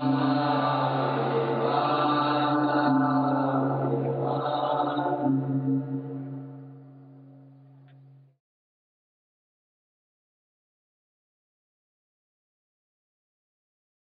Amen.